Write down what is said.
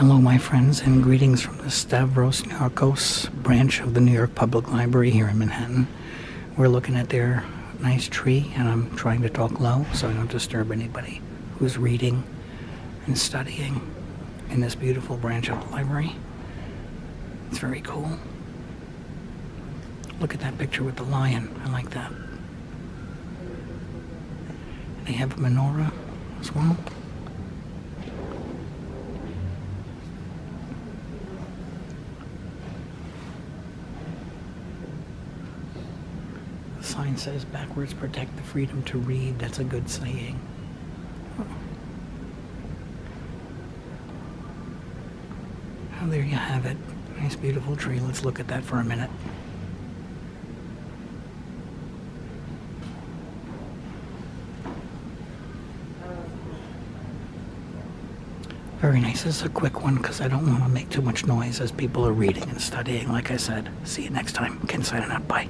Hello, my friends, and greetings from the Stavros Niarchos branch of the New York Public Library here in Manhattan. We're looking at their nice tree, and I'm trying to talk low so I don't disturb anybody who's reading and studying in this beautiful branch of the library. It's very cool. Look at that picture with the lion. I like that. They have a menorah as well. Sign says backwards protect the freedom to read. That's a good saying. Oh, there you have it. Nice, beautiful tree. Let's look at that for a minute. Very nice. This is a quick one because I don't want to make too much noise as people are reading and studying. Like I said, see you next time. Ken signing out. Bye.